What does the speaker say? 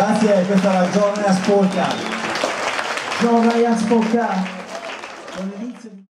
Grazie, questa era John Ryan Spocca. John Ryan Spocca.